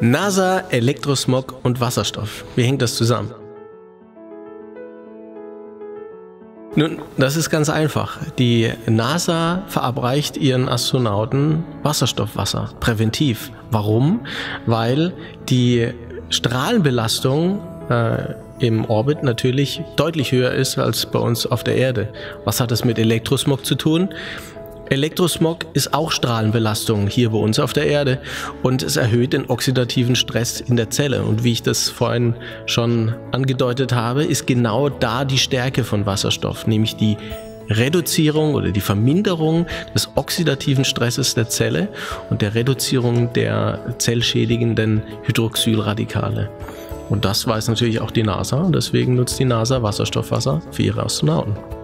NASA, Elektrosmog und Wasserstoff. Wie hängt das zusammen? Nun, das ist ganz einfach. Die NASA verabreicht ihren Astronauten Wasserstoffwasser, präventiv. Warum? Weil die Strahlenbelastung äh, im Orbit natürlich deutlich höher ist als bei uns auf der Erde. Was hat das mit Elektrosmog zu tun? Elektrosmog ist auch Strahlenbelastung hier bei uns auf der Erde und es erhöht den oxidativen Stress in der Zelle. Und wie ich das vorhin schon angedeutet habe, ist genau da die Stärke von Wasserstoff, nämlich die Reduzierung oder die Verminderung des oxidativen Stresses der Zelle und der Reduzierung der zellschädigenden Hydroxylradikale. Und das weiß natürlich auch die NASA und deswegen nutzt die NASA Wasserstoffwasser für ihre Astronauten.